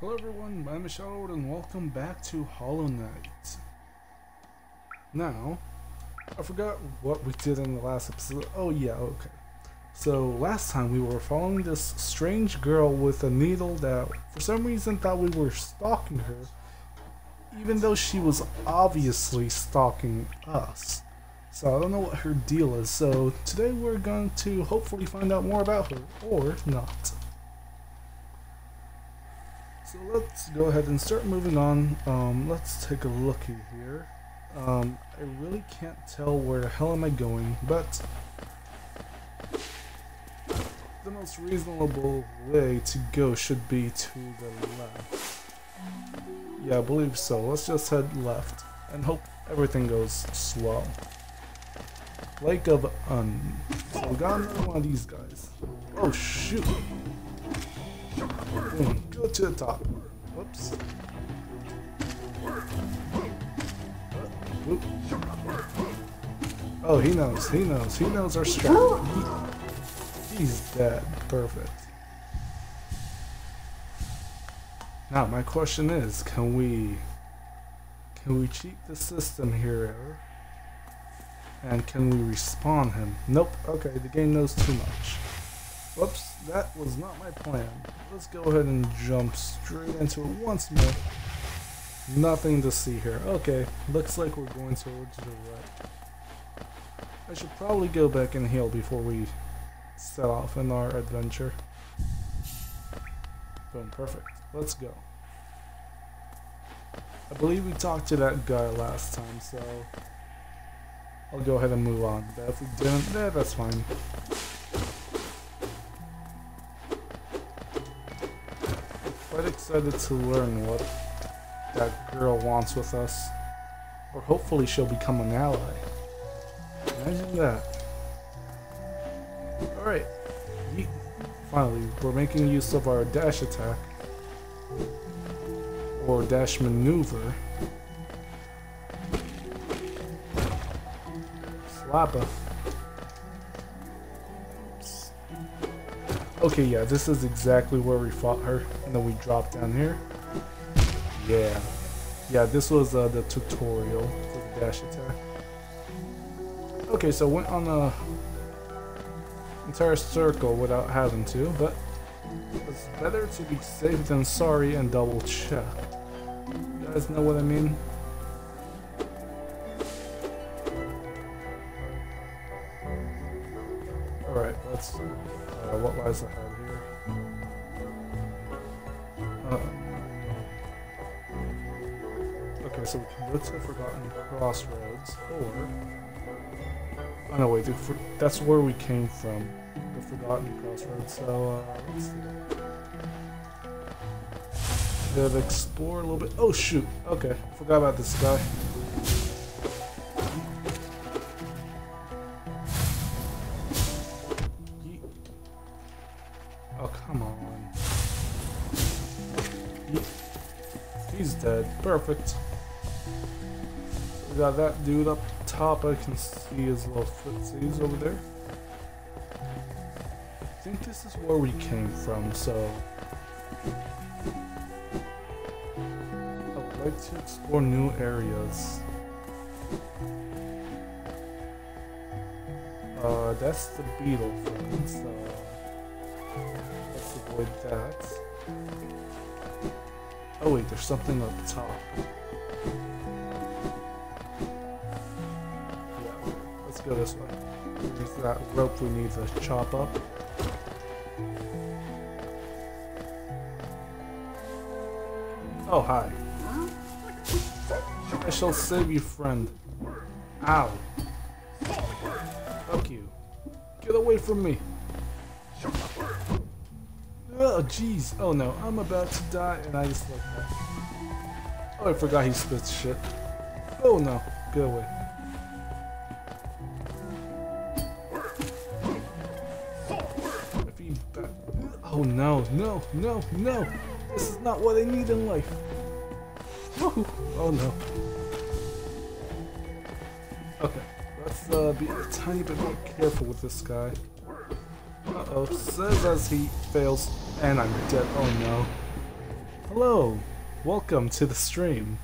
Hello everyone, I'm Michelle and welcome back to Hollow Knight. Now, I forgot what we did in the last episode. Oh yeah, okay. So last time we were following this strange girl with a needle that for some reason thought we were stalking her, even though she was obviously stalking us. So I don't know what her deal is. So today we're going to hopefully find out more about her, or not. Let's go ahead and start moving on. Um, let's take a looky here. Um, I really can't tell where the hell am I going, but the most reasonable way to go should be to the left. Yeah, I believe so. Let's just head left and hope everything goes slow. Lake of Unn. So we got another one of these guys. Oh shoot! Go to the top. Whoops. Oh, he knows. He knows. He knows our strat. He, oh. he's dead. Perfect. Now, my question is, can we can we cheat the system here? And can we respawn him? Nope. Okay, the game knows too much. Whoops, that was not my plan. Let's go ahead and jump straight into it once more. Nothing to see here. Okay, looks like we're going towards the right. I should probably go back and heal before we set off in our adventure. Boom, perfect. Let's go. I believe we talked to that guy last time, so I'll go ahead and move on. But if we didn't, yeah, that's fine. Excited to learn what that girl wants with us. Or hopefully she'll become an ally. Imagine that. Alright. Finally, we're making use of our dash attack. Or dash maneuver. Slap Slappa. Okay, yeah, this is exactly where we fought her, and then we dropped down here. Yeah. Yeah, this was uh, the tutorial for the dash attack. Okay, so went on the entire circle without having to, but it's better to be safe than sorry and double check. You guys know what I mean? Alright, let's... Uh, what lies ahead here? Uh, okay, so we can go to Forgotten Crossroads, or... Oh no, wait, that's where we came from, the Forgotten Crossroads, so uh, let's see. Gotta explore a little bit. Oh shoot, okay, forgot about this guy. Perfect. We got that dude up top. I can see his little footsies over there. I think this is where we came from, so... I'd like to explore new areas. Uh, that's the beetle thing, so... Let's avoid that. Oh wait, there's something up top. Yeah, let's go this way. There's that rope we need to chop up. Oh, hi. I shall save you, friend. Ow. Fuck you. Get away from me. Jeez. Oh, no. I'm about to die, and I just like that. Oh, I forgot he spits shit. Oh, no. Go away. Oh, no. No, no, no. This is not what I need in life. Oh, oh no. Okay. Let's uh, be a tiny bit more careful with this guy. Uh-oh. Says as he fails and I'm dead. Oh no. Hello, welcome to the stream.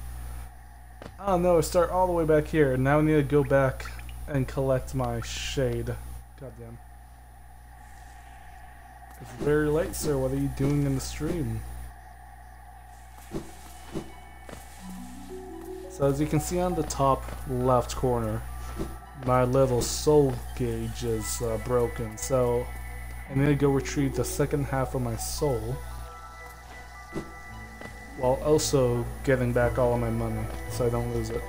Oh no, I start all the way back here. And now I need to go back and collect my shade. Goddamn. It's very late, sir. What are you doing in the stream? So as you can see on the top left corner, my little soul gauge is uh, broken. So Need to go retrieve the second half of my soul while also getting back all of my money so I don't lose it.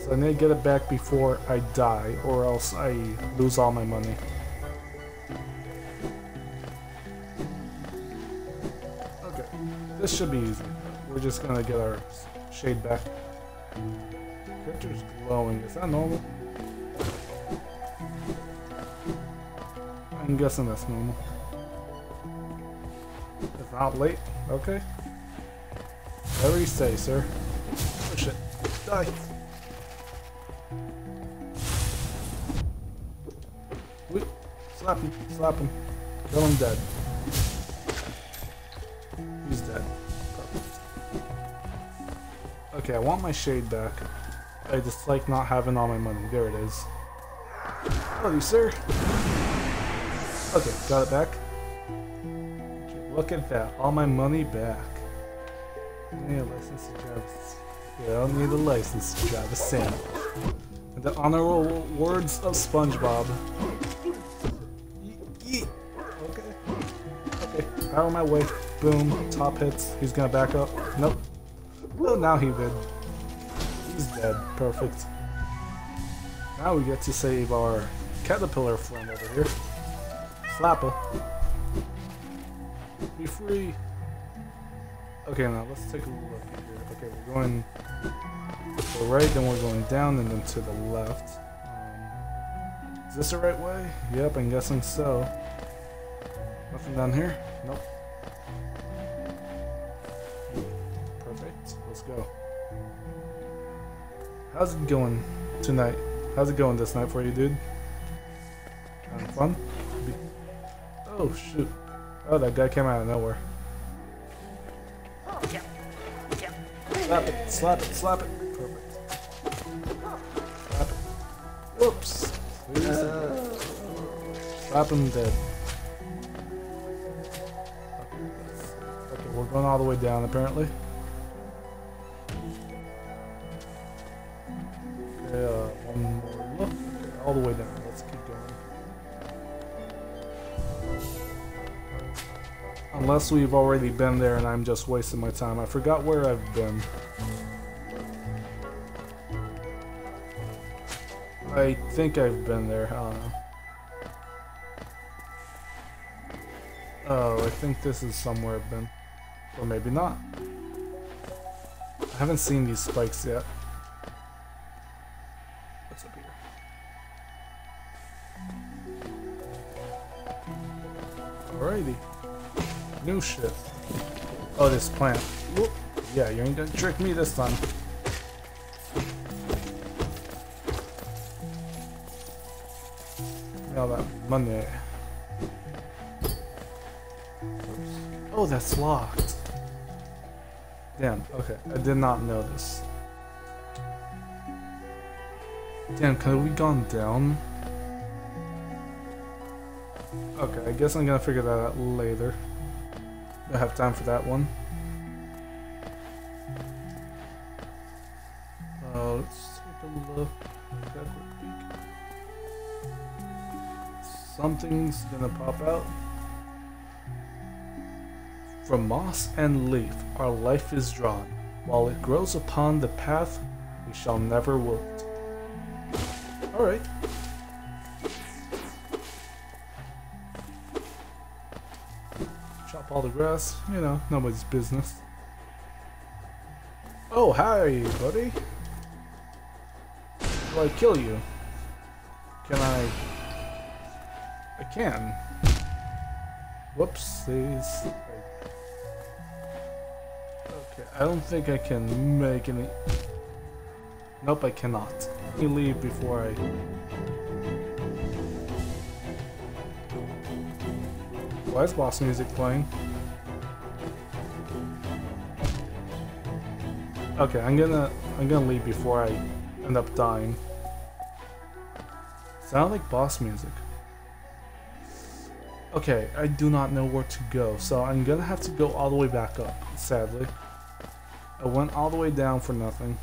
So I need to get it back before I die or else I lose all my money. Okay, this should be easy. We're just gonna get our shade back. Character's glowing, is that normal? I'm guessing that's normal. It's not late, okay. Whatever you say, sir. Oh shit. Die. Wait. Slap him. Slap him. Kill him dead. He's dead. Okay, I want my shade back. I just like not having all my money. There it is. Howdy, sir. Okay, got it back. Look at that. All my money back. A license to drive. Yeah, I need a license to drive a Santa. The honorable words of SpongeBob. Okay. Okay. Power my way. Boom. Top hits. He's gonna back up. Nope. Well, now he did. He's dead. Perfect. Now we get to save our caterpillar friend over here. Slapper. Be free. Okay, now let's take a look here. Okay, we're going to the right, then we're going down, and then to the left. Um, is this the right way? Yep, I'm guessing so. Nothing down here? Nope. Perfect. Let's go. How's it going tonight? How's it going this night for you, dude? Having fun? Oh, shoot. Oh, that guy came out of nowhere. Slap it, slap it, slap it. Perfect. Slap it. Whoops. Uh, slap him dead. Okay, we're going all the way down apparently. Okay, uh, one more look. Okay, all the way down. Unless we've already been there and I'm just wasting my time. I forgot where I've been. I think I've been there, I. Oh, I think this is somewhere I've been. Or maybe not. I haven't seen these spikes yet. New shit. Oh, this plant. Whoop. Yeah, you ain't gonna trick me this time. all that money. Oops. Oh, that's locked. Damn, okay. I did not know this. Damn, could we gone down? Okay, I guess I'm gonna figure that out later. I have time for that one. Uh, let's take a look. Something's gonna pop out. From moss and leaf, our life is drawn. While it grows upon the path, we shall never wilt. Alright. All the grass, you know, nobody's business. Oh, hi, buddy. Do I kill you? Can I... I can. Whoopsies. Okay, I don't think I can make any... Nope, I cannot. Let me leave before I... Why is boss music playing? Okay, I'm gonna I'm gonna leave before I end up dying. Sound like boss music. Okay, I do not know where to go, so I'm gonna have to go all the way back up, sadly. I went all the way down for nothing.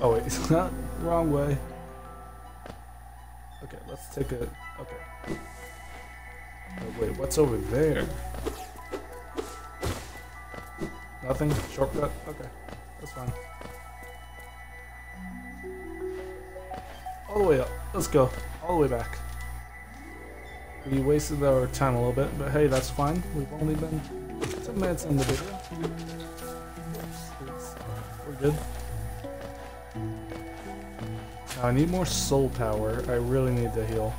Oh wait, it's not wrong way. Okay, let's take a okay. Oh, wait, what's over there? Nothing? Shortcut? Okay, that's fine. All the way up. Let's go. All the way back. We wasted our time a little bit, but hey, that's fine. We've only been 10 minutes in the video. We're good. Now I need more soul power. I really need to heal.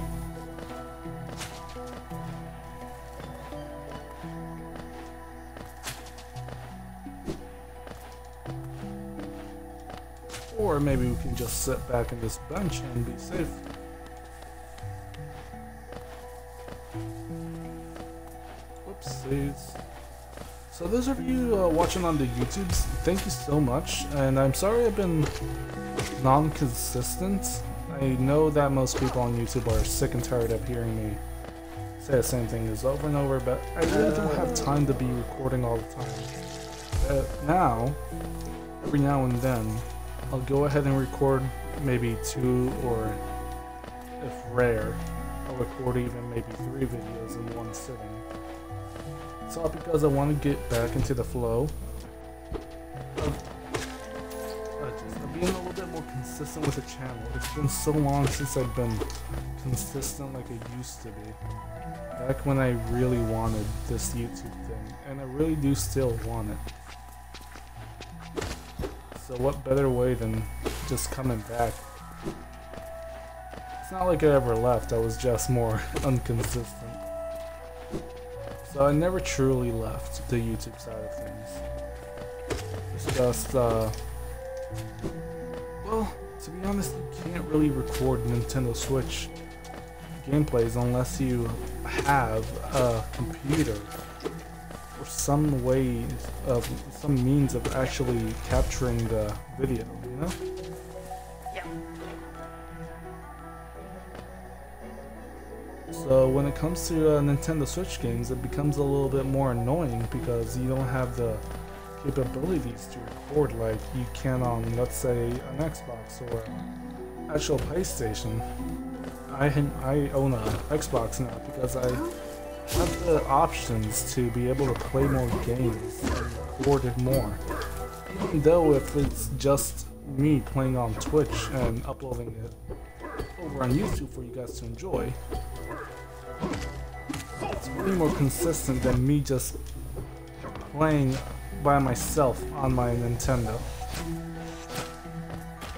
Maybe we can just sit back in this bench and be safe. Whoopsies. So those of you uh, watching on the YouTubes, thank you so much. And I'm sorry I've been non-consistent. I know that most people on YouTube are sick and tired of hearing me say the same thing over and over, but I really don't have time to be recording all the time. Uh, now, every now and then, I'll go ahead and record maybe two or, if rare, I'll record even maybe three videos in one sitting. It's all because I want to get back into the flow of being a little bit more consistent with the channel. It's been so long since I've been consistent like I used to be. Back when I really wanted this YouTube thing, and I really do still want it. So what better way than just coming back? It's not like I ever left, I was just more inconsistent. So I never truly left the YouTube side of things. It's just, uh... Well, to be honest, you can't really record Nintendo Switch gameplays unless you have a computer some way of some means of actually capturing the video, you know? Yeah. So when it comes to uh, Nintendo Switch games, it becomes a little bit more annoying because you don't have the capabilities to record like you can on, let's say, an Xbox or actual PlayStation. I I own a Xbox now because I have the options to be able to play more games and record it more. Even though if it's just me playing on Twitch and uploading it over on YouTube for you guys to enjoy, it's way more consistent than me just playing by myself on my Nintendo.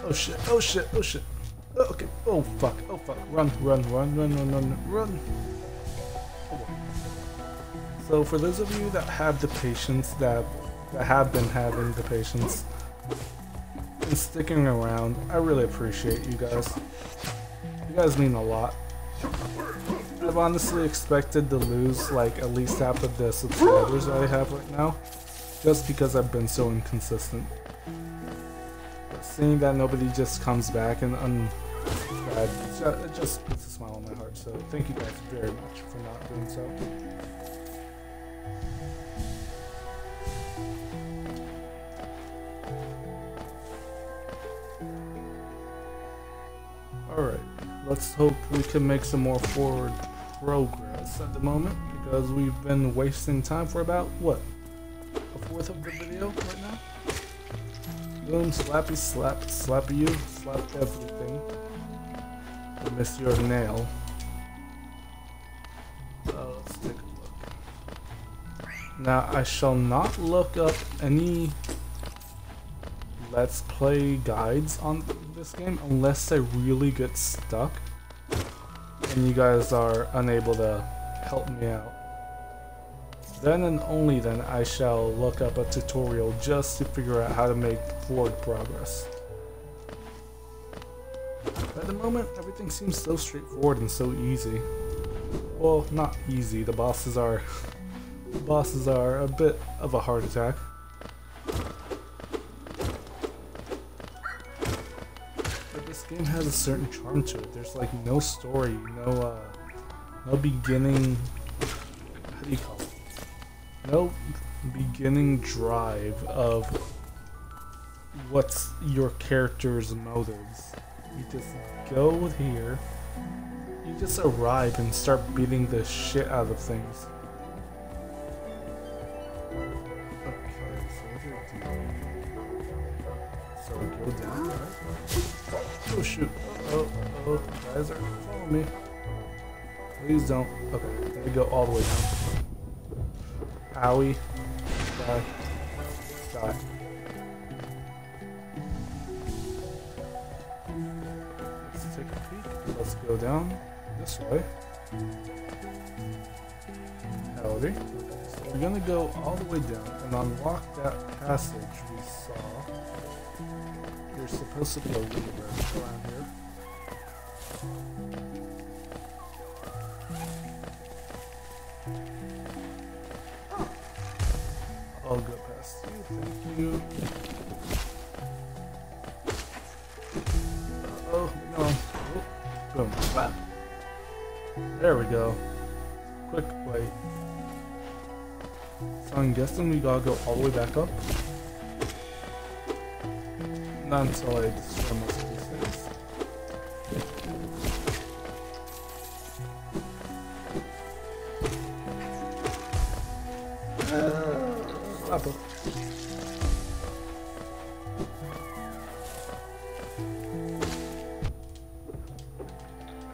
Oh shit, oh shit, oh shit. Oh, okay, oh fuck, oh fuck. Run, run, run, run, run, run, run. So for those of you that have the patience, that, that have been having the patience, and sticking around, I really appreciate you guys. You guys mean a lot. I've honestly expected to lose like at least half of the subscribers I have right now, just because I've been so inconsistent. But seeing that nobody just comes back and unsubscribe, it just puts a smile on my heart, so thank you guys very much for not doing so. Alright, let's hope we can make some more forward progress at the moment because we've been wasting time for about, what, a fourth of the video right now? Boom, slappy slap, slap you, slap everything. I miss your nail. Now, I shall not look up any Let's Play guides on this game unless I really get stuck and you guys are unable to help me out. Then and only then I shall look up a tutorial just to figure out how to make forward progress. At the moment, everything seems so straightforward and so easy. Well, not easy, the bosses are bosses are a bit of a heart attack. But this game has a certain charm to it. There's like no story, no uh, no beginning. How do you call it? No beginning drive of what's your character's motives. You just go here, you just arrive and start beating the shit out of things. Oh shoot. Oh, oh, guys are following me. Please don't. Okay, let me go all the way down. Owie. Die. Die. Let's take a peek. Let's go down this way. So we're gonna go all the way down and unlock that passage we saw. There's supposed to be a little lever around here. I'll go past you, thank you. Oh, no. Oh, boom. Bam. There we go. Quick wait. So I'm guessing we gotta go all the way back up. Not until I destroy most of these things. Ah. Ah, Stop it.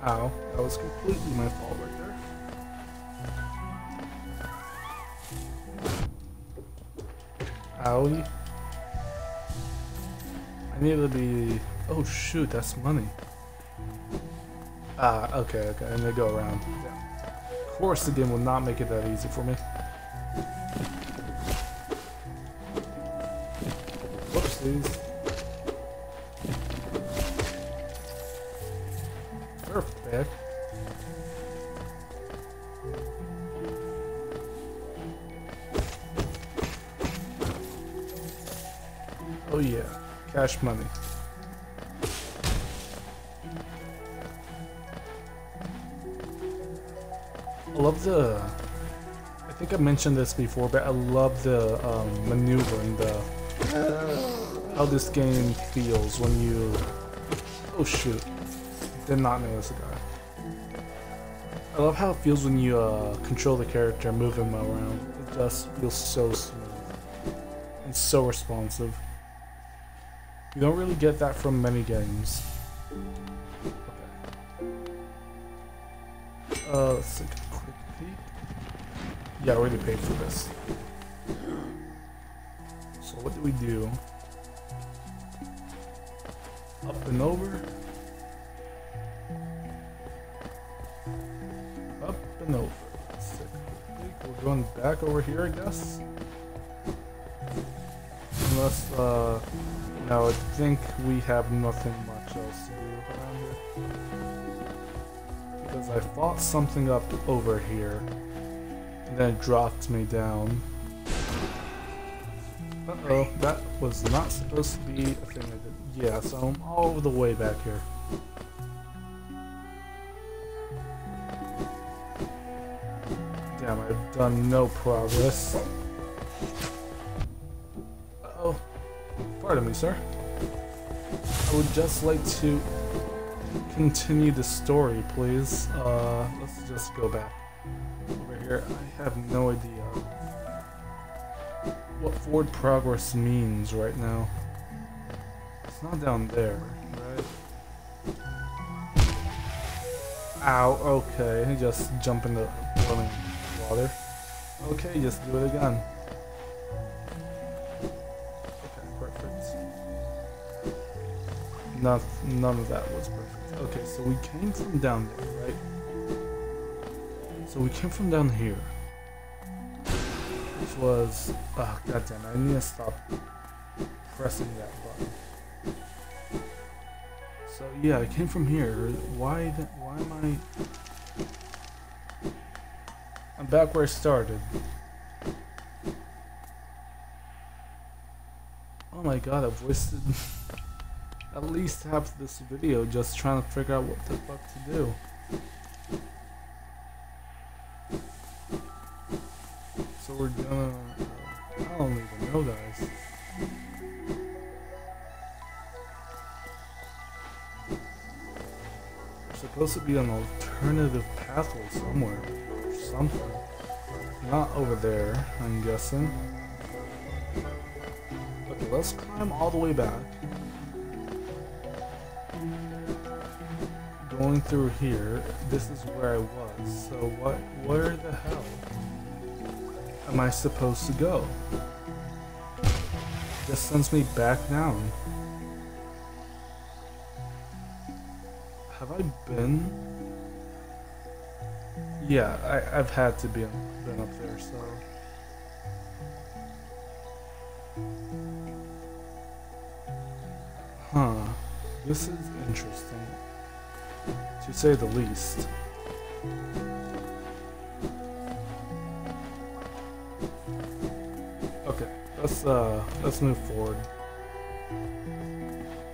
Ow, that was completely my fault right I need to be. Oh shoot, that's money. Ah, okay, okay, I'm gonna go around. Yeah. Of course, the game will not make it that easy for me. Perfect. Mentioned this before, but I love the um, maneuvering, the how this game feels when you. Oh shoot! Did not notice the guy. I love how it feels when you uh, control the character, move him around. It just feels so smooth and so responsive. You don't really get that from many games. Yeah, I already paid for this. So what do we do? Up and over. Up and over. We're going back over here, I guess. Unless, uh, no, I think we have nothing much else to do around here. Because I fought something up over here, and then it dropped me down. Uh-oh, that was not supposed to be a thing I did. Yeah, so I'm all the way back here. Damn, I've done no progress. Uh-oh. Pardon me, sir. I would just like to continue the story, please. Uh, let's just go back I have no idea what forward progress means right now. It's not down there, right? Ow, okay. Just jump in the boiling water. Okay, just do it again. Okay, perfect. Not, none of that was perfect. Okay, so we came from down there, right? So we came from down here. Which was... Ah, oh, God damn it. I need to stop pressing that button. So yeah, I came from here. Why the, why am I I'm back where I started. Oh my god, I've wasted at least half this video just trying to figure out what the fuck to do. We're gonna... I don't even know, guys. There's supposed to be an alternative pathway somewhere. Or something. Not over there, I'm guessing. Okay, let's climb all the way back. Going through here, this is where I was. So what, where the hell am I supposed to go? This sends me back down. Have I been? Yeah, I, I've had to be been up there, so. Huh. This is interesting. To say the least. Let's uh let's move forward.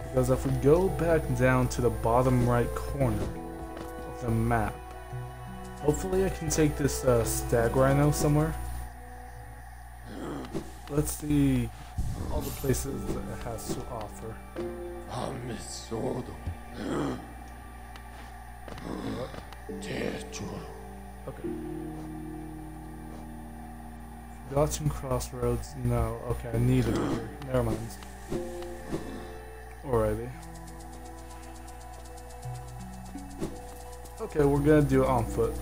Because if we go back down to the bottom right corner of the map, hopefully I can take this uh, stag rhino somewhere. Let's see all the places that it has to offer. Okay. Forgotten Crossroads? No. Okay, I need it. Never mind. Alrighty. Okay, we're gonna do it on foot.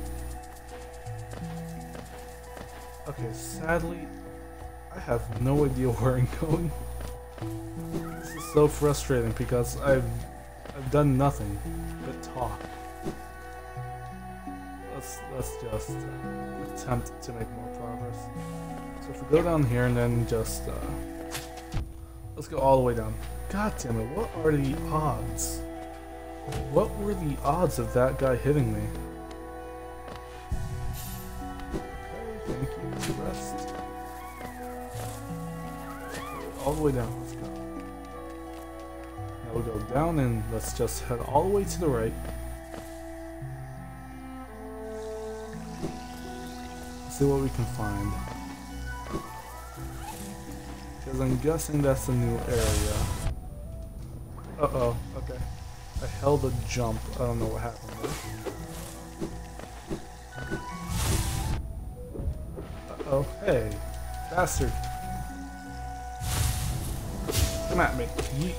Okay, sadly, I have no idea where I'm going. This is so frustrating because I've I've done nothing but talk. Let's let's just attempt to make more progress. So if we go down here and then just uh, let's go all the way down. God damn it! What are the odds? What were the odds of that guy hitting me? Okay, thank you. Rest. All the way down. Let's go. Now we'll go down and let's just head all the way to the right. See what we can find. Because I'm guessing that's a new area. Uh-oh, okay. I held a jump. I don't know what happened. Uh-oh, hey. Bastard. Come at me. Yeet.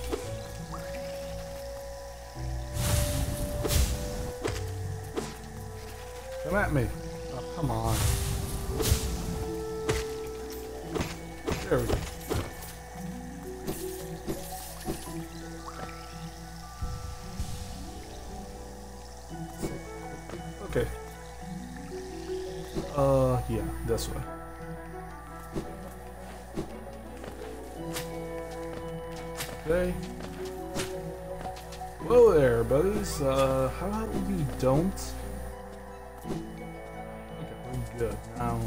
Come at me. Whoa there, buddies. Uh, how about we don't? Okay, we're good. Now,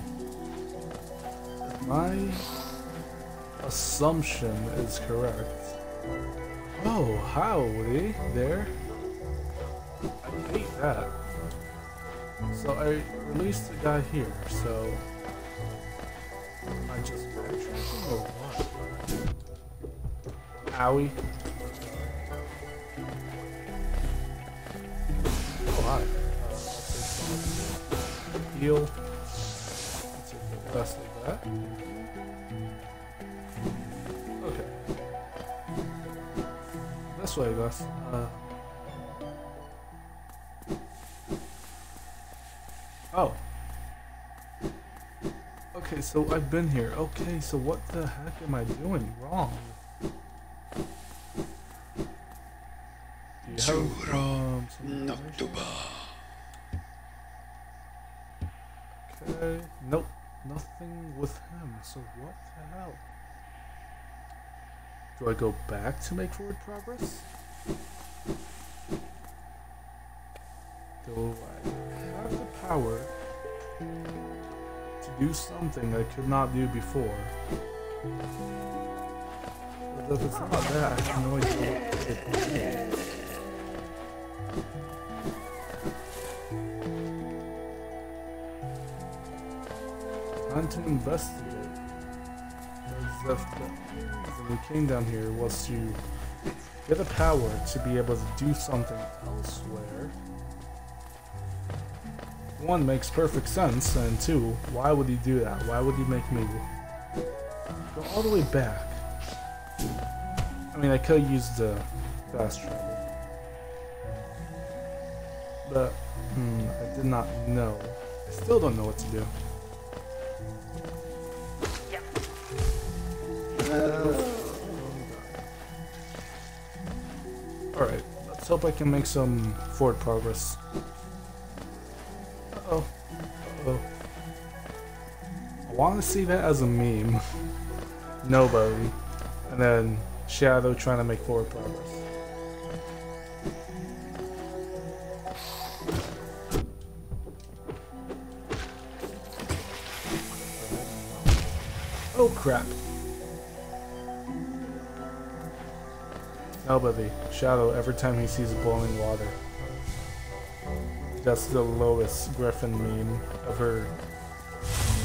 my assumption is correct. Oh, howdy there. I hate that. So I released the guy here, so I just or what? Owie. Oh hi. I'll take some heal. I'll best of that. Okay. This way, guys. Uh, Oh. Okay, so I've been here. Okay, so what the heck am I doing wrong? Do some information? Okay, nope, nothing with him. So what the hell? Do I go back to make forward progress? Do I have the power to do something I could not do before? If it's not that, I have no idea what it As if the we came down here was to get the power to be able to do something elsewhere. One makes perfect sense, and two, why would he do that? Why would he make me go all the way back? I mean, I could use the fast travel. But, hmm, I did not know. I still don't know what to do. Alright, let's hope I can make some forward progress. Uh-oh. Uh-oh. I want to see that as a meme. Nobody. And then Shadow trying to make forward progress. Crap. Nobody. Shadow every time he sees boiling water. That's the lowest Griffin meme ever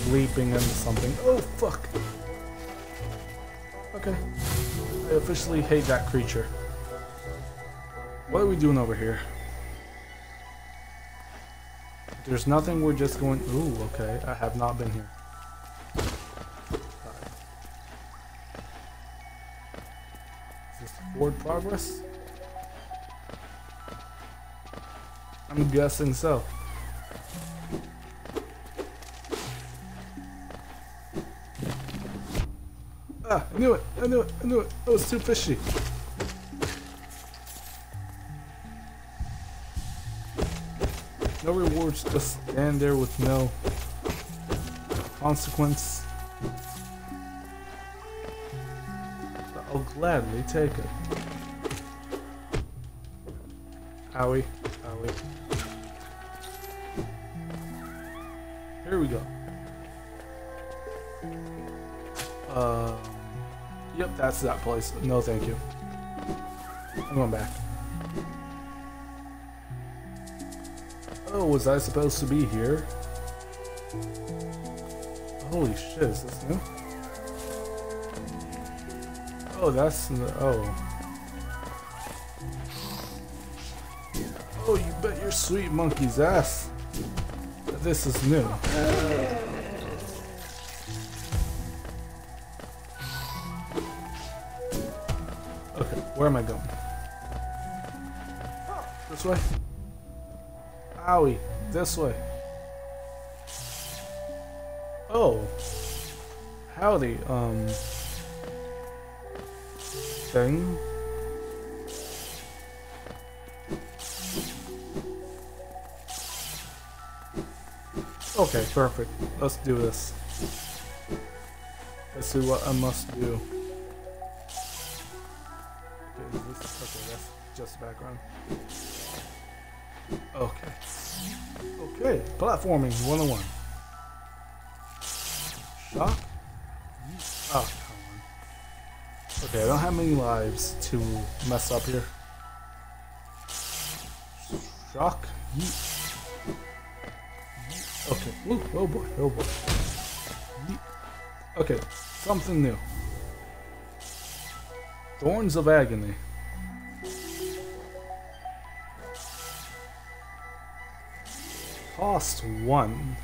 leaping into something. Oh fuck! Okay. I officially hate that creature. What are we doing over here? There's nothing, we're just going... Ooh, okay. I have not been here. Progress? I'm guessing so. Ah, I knew it, I knew it, I knew it. It was too fishy. No rewards, just stand there with no consequence. I'll gladly take it. Owie, owie. Here we go. Um, yep, that's that place. No, thank you. I'm going back. Oh, was I supposed to be here? Holy shit, is this new? Oh, that's oh. Bet your sweet monkey's ass. that This is new. Okay, where am I going? This way? Owie, this way. Oh. Howdy, um... Thing? Okay, perfect. Let's do this. Let's see what I must do. Okay, is this, okay, that's just the background. Okay. Okay, platforming 101. Shock? Oh, ah, come on. Okay, I don't have many lives to mess up here. Shock? Okay. Ooh, oh boy, oh boy. Okay, something new. Thorns of Agony. Cost one.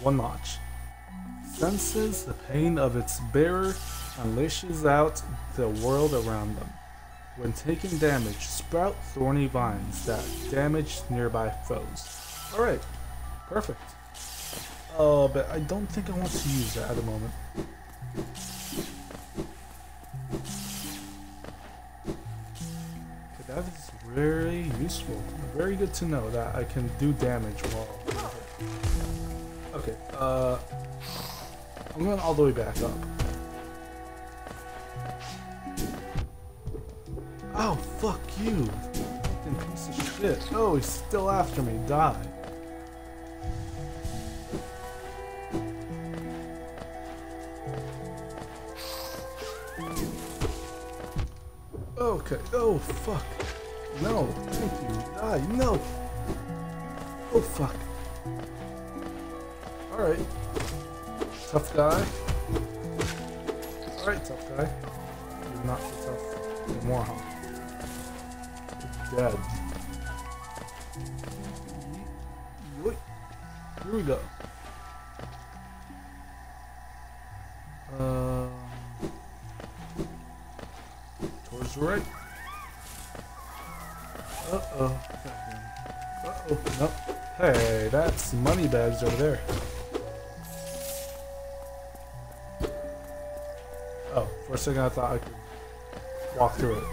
One notch. Senses the pain of its bearer and lashes out the world around them. When taking damage, sprout thorny vines that damage nearby foes. Alright, perfect. Oh, but I don't think I want to use that at the moment. Okay, that is very useful. Very good to know that I can do damage while Okay, uh... I'm going all the way back up. Oh, fuck you! Fucking piece of shit. Oh, he's still after me. Die. Okay. Oh, fuck. No. Thank you. Die. No. Oh, fuck. Alright. Tough guy. Alright, tough guy. You're not so tough anymore, huh? You're dead. Here we go. Right. Uh-oh. Uh-oh. Nope. Hey, that's money bags over there. Oh, for a second I thought I could walk through it.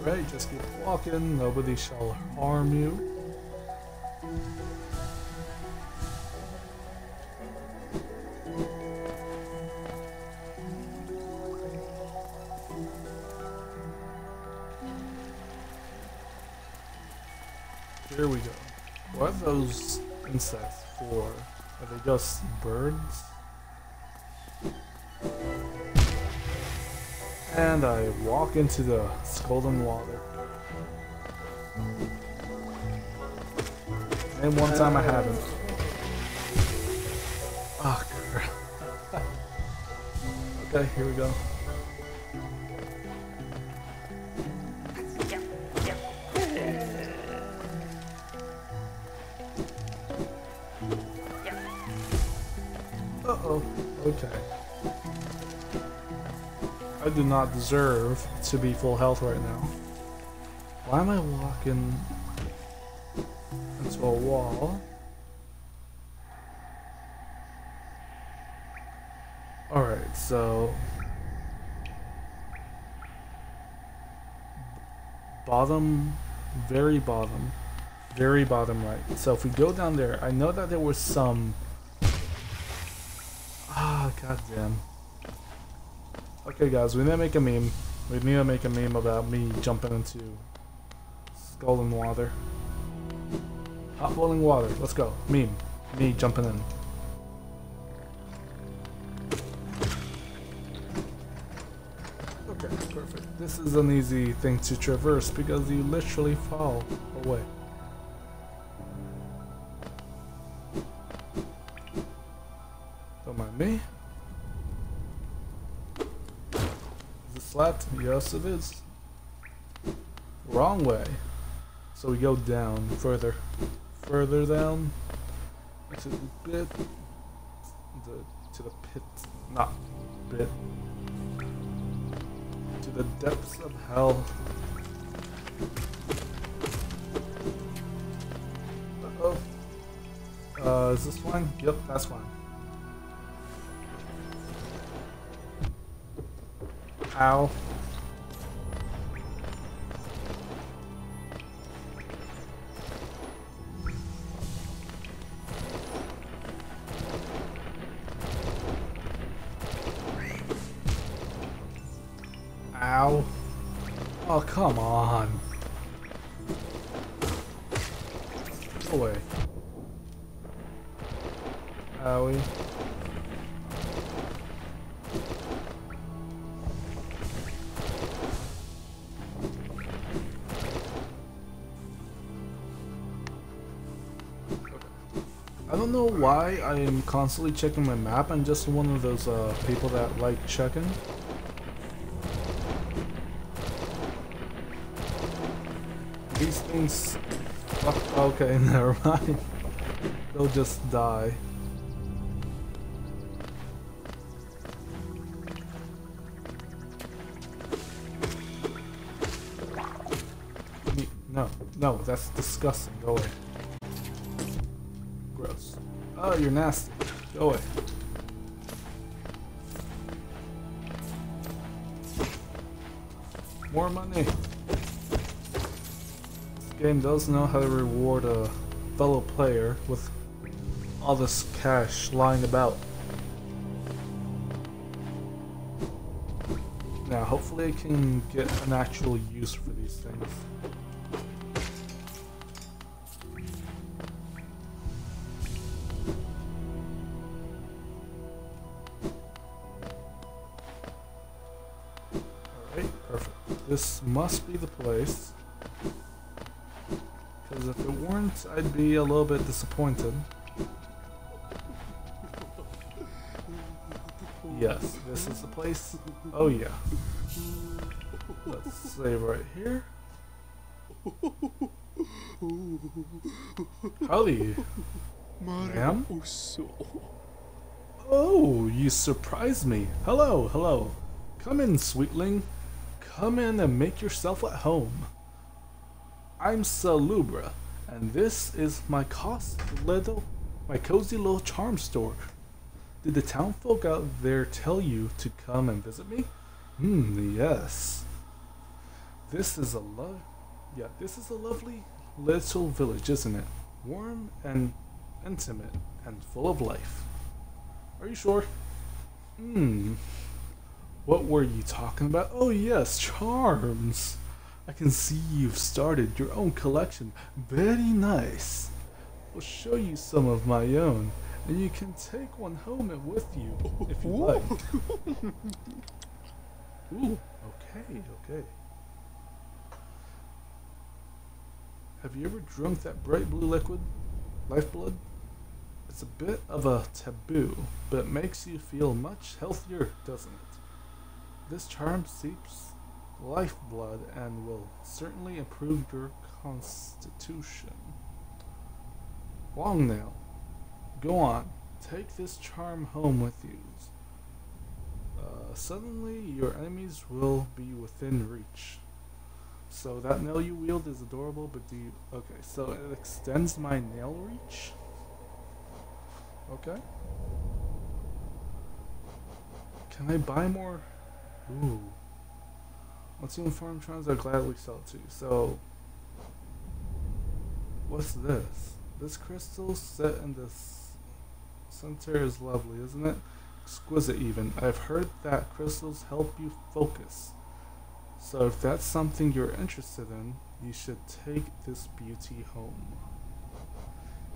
Right, just keep walking, nobody shall harm you. Here we go. What are those insects for? Are they just birds? And I walk into the scalding water. And one time I haven't. Oh, crap. okay, here we go. Uh-oh. Okay. I do not deserve to be full health right now. Why am I walking into a wall? Alright, so... Bottom, very bottom, very bottom right. So if we go down there, I know that there was some... Ah, goddamn. Okay guys, we need to make a meme. We need to make a meme about me jumping into scalding water. Hot boiling water, let's go. Meme. Me jumping in. Okay, perfect. This is an easy thing to traverse because you literally fall away. Don't mind me. Is it flat? Yes, it is. Wrong way. So we go down further. Further down. To the bit. The, to the pit. Not bit. To the depths of hell. Uh oh. Uh, is this one? Yep, that's one. Ow. Ow. Oh, come on. Away. Owie. I don't know why I am constantly checking my map. I'm just one of those uh, people that like checking. Things... Oh, Fuck, okay, never mind. They'll just die. No, no, that's disgusting. Go away. Gross. Oh, you're nasty. Go away. More money game does know how to reward a fellow player with all this cash lying about. Now, hopefully I can get an actual use for these things. Alright, perfect. This must be the place. Be a little bit disappointed. Yes, this is the place. Oh yeah. Let's save right here. Howdy. Ma'am? Oh, you surprised me. Hello, hello. Come in, sweetling. Come in and make yourself at home. I'm Salubra, and this is my cost little, my cozy little charm store. Did the townfolk out there tell you to come and visit me? Hmm, yes. This is a lo- yeah, this is a lovely little village, isn't it? Warm and intimate and full of life. Are you sure? Hmm. What were you talking about? Oh yes, charms. I can see you've started your own collection. Very nice. I'll show you some of my own, and you can take one home with you if you like. Ooh, okay, okay. Have you ever drunk that bright blue liquid? Lifeblood? It's a bit of a taboo, but it makes you feel much healthier, doesn't it? This charm seeps lifeblood and will certainly improve your constitution. Longnail, go on. Take this charm home with you. Uh, suddenly, your enemies will be within reach. So that nail you wield is adorable, but do you... Okay, so it extends my nail reach? Okay. Can I buy more? Ooh. Once you inform trans, I'll gladly sell to you. So, what's this? This crystal set in this center is lovely, isn't it? Exquisite even. I've heard that crystals help you focus. So if that's something you're interested in, you should take this beauty home.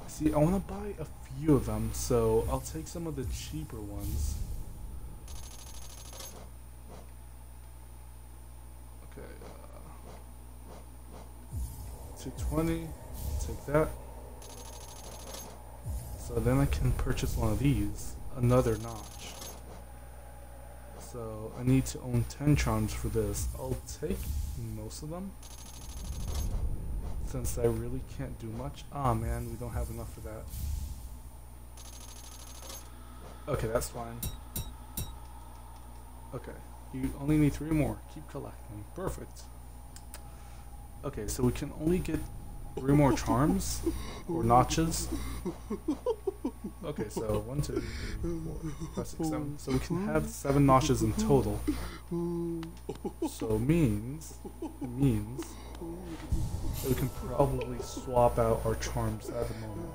See, I want to buy a few of them, so I'll take some of the cheaper ones. 220, take that. So then I can purchase one of these, another notch. So I need to own 10 charms for this. I'll take most of them. Since I really can't do much. Ah man, we don't have enough for that. Okay, that's fine. Okay, you only need three more. Keep collecting. Perfect. Okay, so we can only get three more charms or notches. Okay, so one, two, three, four, five, six, seven. So we can have seven notches in total. So means means we can probably swap out our charms at the moment.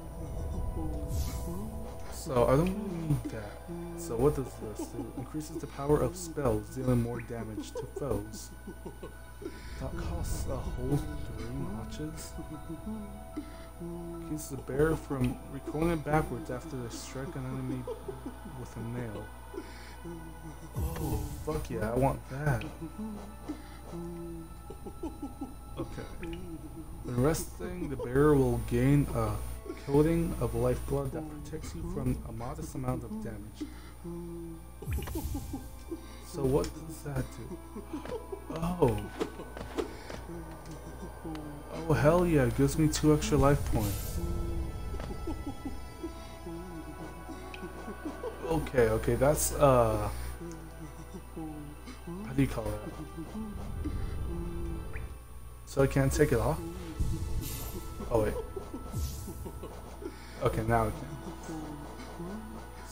So I don't really need that. So what does this do? Increases the power of spells, dealing more damage to foes. That costs a whole three notches? Keeps the bear from recoiling backwards after they strike an enemy with a nail. Oh, fuck yeah, I want that. Okay. When resting, the bear will gain a coating of lifeblood that protects you from a modest amount of damage. So what does that do? Oh. Oh hell yeah, it gives me two extra life points. Okay, okay, that's uh how do you call it? So I can't take it off? Oh wait. Okay, now I can.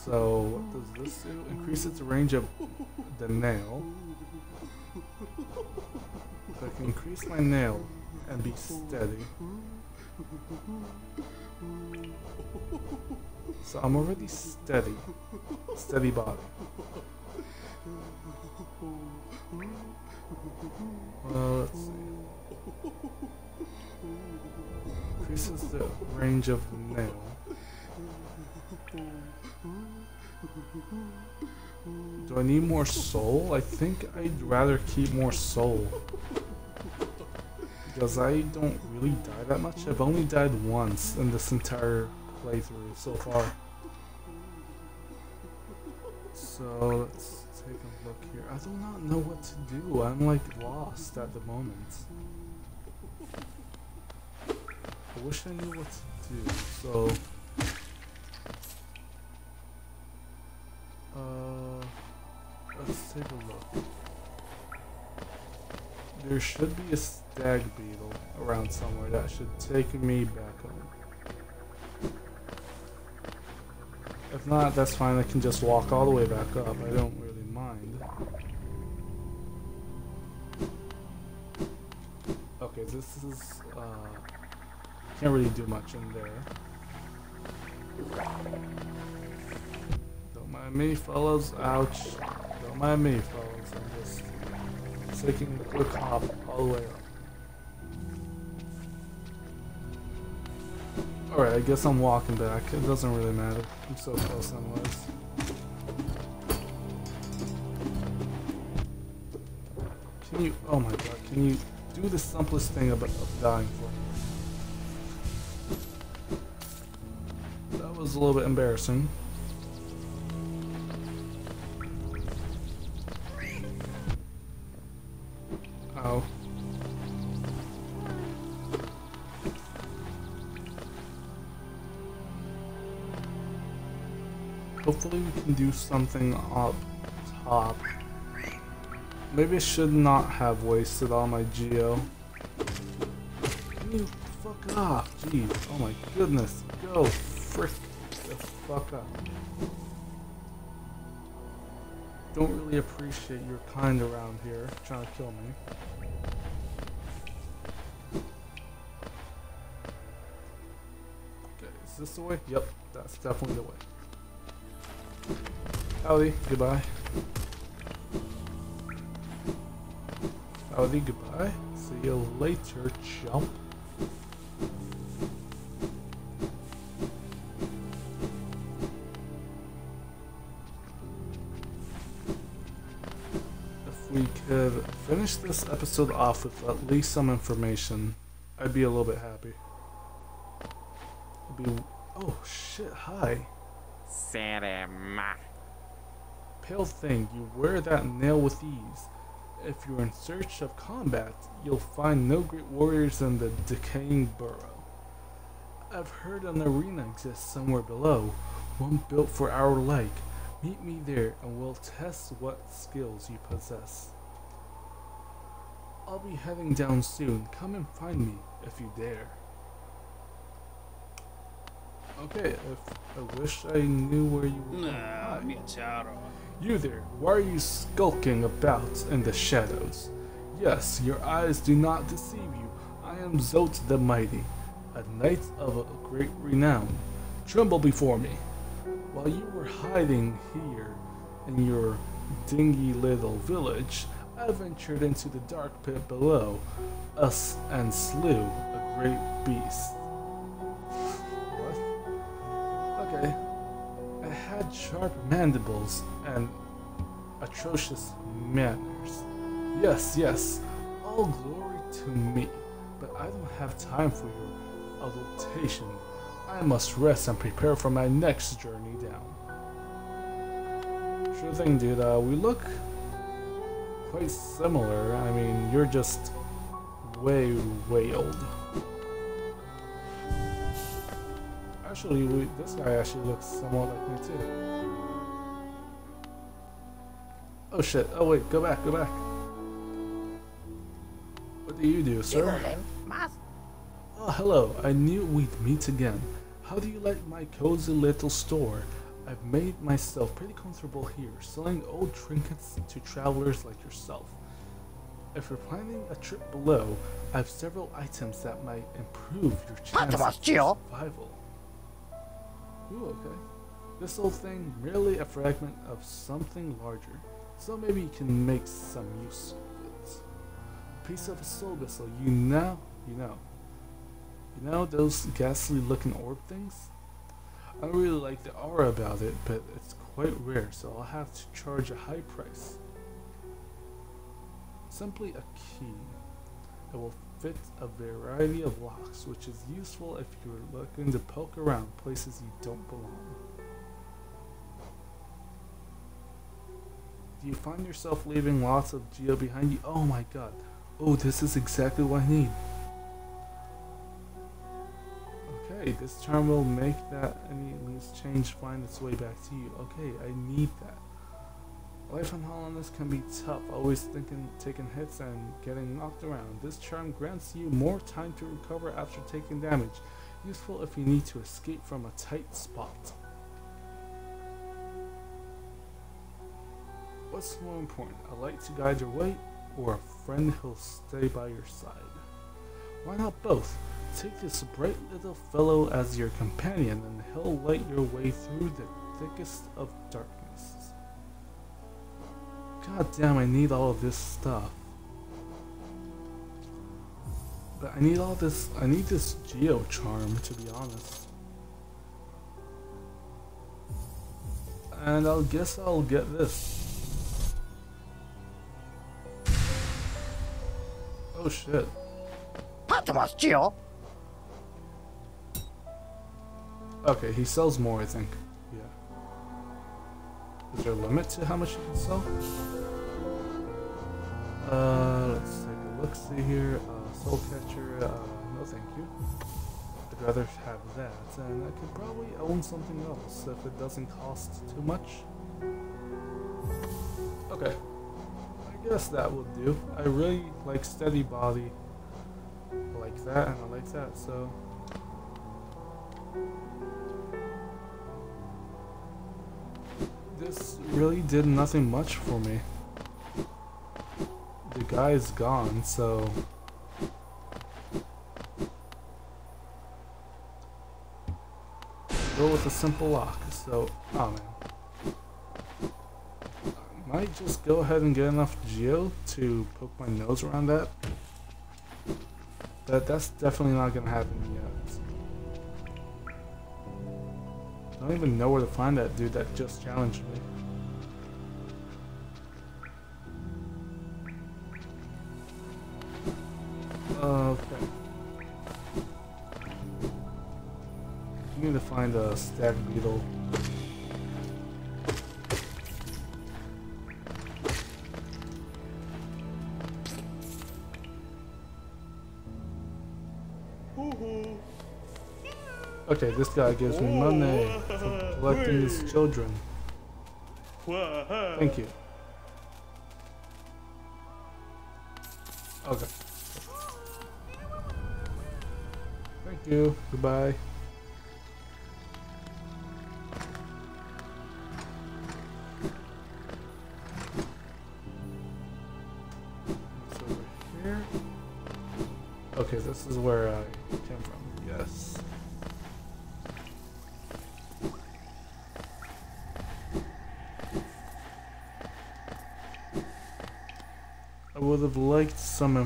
So what does this do? Increases the range of the nail. I can increase my nail and be steady. So I'm already steady. Steady body. Well, let's see. Increases the range of the nail. I need more soul? I think I'd rather keep more soul. because I don't really die that much. I've only died once in this entire playthrough so far. So let's take a look here. I do not know what to do. I'm like lost at the moment. I wish I knew what to do. So take a look. There should be a stag beetle around somewhere that should take me back home. If not, that's fine. I can just walk all the way back up. I don't really mind. Okay, this is, uh, can't really do much in there. Don't mind me, fellas. Ouch. Don't mind me, fellas. I'm just taking the quick hop all the way up. Alright, I guess I'm walking back. It doesn't really matter. I'm so close anyways. Can you, oh my god, can you do the simplest thing about dying for me? That was a little bit embarrassing. Hopefully we can do something up top. Maybe I should not have wasted all my geo. You fuck off? Jeez. Oh my goodness. Go frick the fuck up. Don't really appreciate your kind around here trying to kill me. Okay, is this the way? Yep, that's definitely the way. Howdy, goodbye. Howdy, goodbye. See you later, chump. If we could finish this episode off with at least some information, I'd be a little bit happy. It'd be. Oh shit! Hi. Serema. Pale thing, you wear that nail with ease. If you're in search of combat, you'll find no great warriors in the decaying burrow. I've heard an arena exists somewhere below, one built for our like. Meet me there and we'll test what skills you possess. I'll be heading down soon. Come and find me if you dare. Okay, if I wish I knew where you were. Ah, Hi. mio caro. You there, why are you skulking about in the shadows? Yes, your eyes do not deceive you. I am Zote the Mighty, a knight of a great renown. Tremble before me. While you were hiding here in your dingy little village, I ventured into the dark pit below us and slew a great beast. What? Okay. Had sharp mandibles and atrocious manners. Yes, yes, all glory to me, but I don't have time for your adultation. I must rest and prepare for my next journey down. Sure thing, dude. Uh, we look quite similar. I mean, you're just way, way old. Actually, we, this guy actually looks somewhat like me too. Oh shit! Oh wait, go back, go back. What do you do, sir? Oh, hello. I knew we'd meet again. How do you like my cozy little store? I've made myself pretty comfortable here, selling old trinkets to travelers like yourself. If you're planning a trip below, I have several items that might improve your chances of survival. Ooh, okay. This whole thing merely a fragment of something larger, so maybe you can make some use of it. A piece of a soul vessel, you know, you know. You know those ghastly looking orb things? I really like the aura about it, but it's quite rare, so I'll have to charge a high price. Simply a key. It will a variety of locks, which is useful if you're looking to poke around places you don't belong. Do you find yourself leaving lots of geo behind you? Oh my god. Oh, this is exactly what I need. Okay, this charm will make that any loose change find its way back to you. Okay, I need that. Life in Hallownest can be tough, always thinking, taking hits and getting knocked around. This charm grants you more time to recover after taking damage, useful if you need to escape from a tight spot. What's more important, a light to guide your way, or a friend who'll stay by your side? Why not both? Take this bright little fellow as your companion, and he'll light your way through the thickest of darkness. God damn, I need all of this stuff. But I need all this, I need this Geo Charm, to be honest. And I'll guess I'll get this. Oh shit. Patmos, Geo. Okay, he sells more, I think. Yeah. Is there a limit to how much you can sell? Uh, let's take a look. See here. Uh, Soul Catcher. Uh, no, thank you. I'd rather have that, and I could probably own something else if it doesn't cost too much. Okay. I guess that will do. I really like Steady Body. I like that, and I like that, so. This really did nothing much for me. The guy's gone, so... Go with a simple lock, so... Oh man. I might just go ahead and get enough geo to poke my nose around that. But that's definitely not gonna happen yet. I don't even know where to find that dude that just challenged me. Find a stag beetle. Okay, this guy gives me money for collecting his children. Thank you. Okay. Thank you. Goodbye.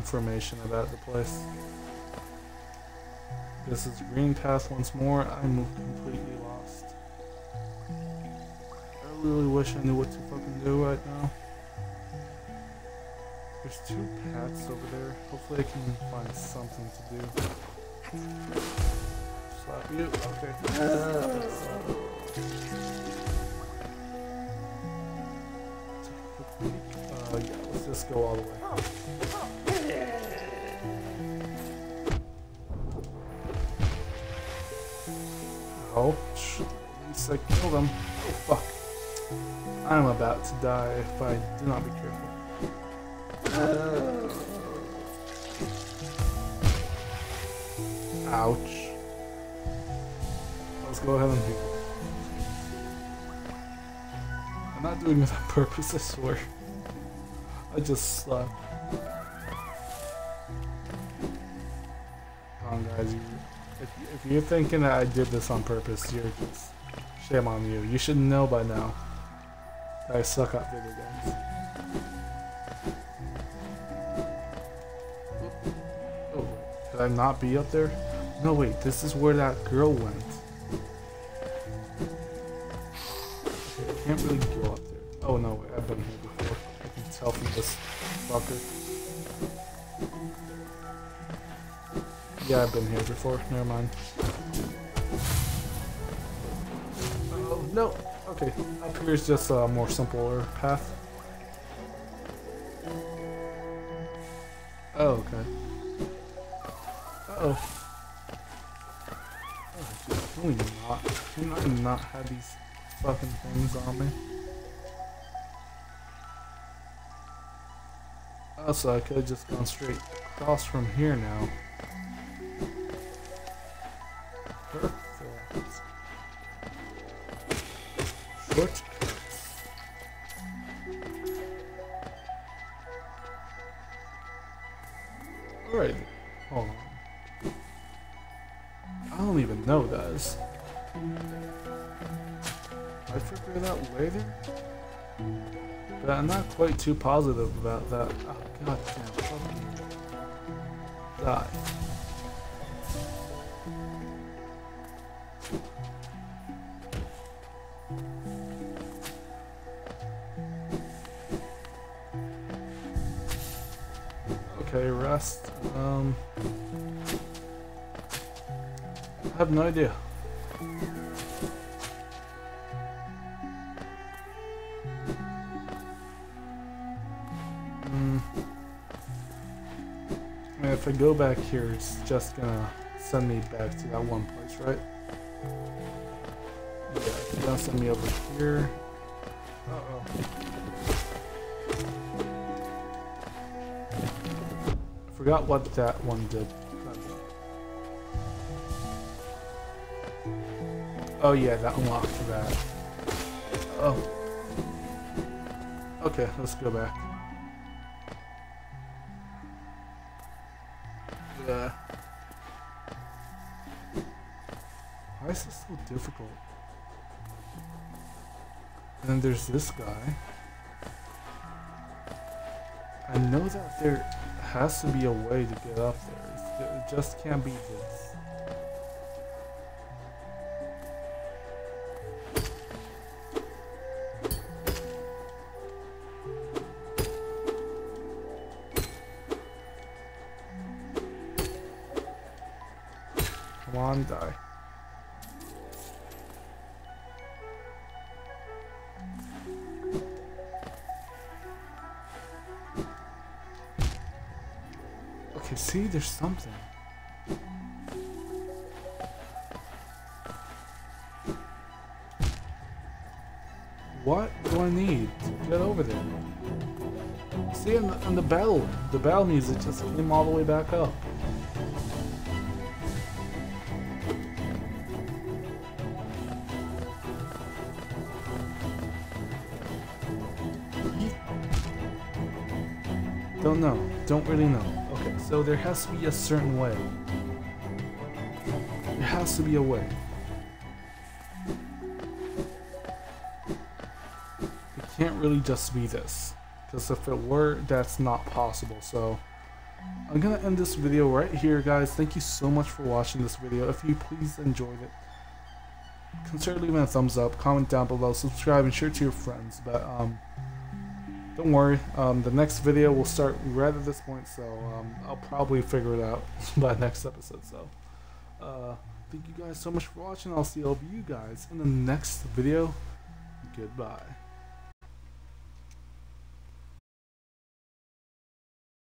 Information about the place. This is Greenpath once more. I'm completely lost. I really wish I knew what to fucking do right now. There's two paths over there. Hopefully I can find something to do. Slap you? Okay. Uh, yeah, let's just go all the way. I killed him. Oh fuck. I'm about to die if I do not be careful. Uh. Ouch. Let's go ahead and do I'm not doing it on purpose, I swear. I just slept. Come on, guys. If, if you're thinking that I did this on purpose, you're just... Shame on you. You should know by now I suck at video games. Oh, could I not be up there? No, wait. This is where that girl went. Okay, I can't really go up there. Oh, no. Wait, I've been here before. I can tell from this fucker. Yeah, I've been here before. Never mind. No. Okay, up here is just a more simpler path. Oh, okay. Uh-oh. Oh, can we not? Can I not have these fucking things on me? Oh, so I could have just gone straight across from here now. Alright, hold on. I don't even know, guys. I figure it out later? But I'm not quite too positive about that. Oh, god damn, die. Have no idea. Mm. And if I go back here, it's just gonna send me back to that one place, right? Yeah, it's gonna send me over here. Uh-oh. Forgot what that one did. Oh yeah, that unlocked that. Oh. Okay, let's go back. Yeah. Why is this so difficult? And then there's this guy. I know that there has to be a way to get up there. It just can't be this. There's something. What do I need to get over there? See, in the, in the bell, the bell music just came all the way back up. Don't know. Don't really know. So there has to be a certain way. There has to be a way. It can't really just be this. Because if it were, that's not possible. So, I'm gonna end this video right here, guys. Thank you so much for watching this video. If you please enjoyed it, consider leaving a thumbs up, comment down below, subscribe, and share it to your friends. But, um, don't worry, um, the next video will start right at this point, so um, I'll probably figure it out by next episode. So, uh, thank you guys so much for watching. I'll see all of you guys in the next video. Goodbye.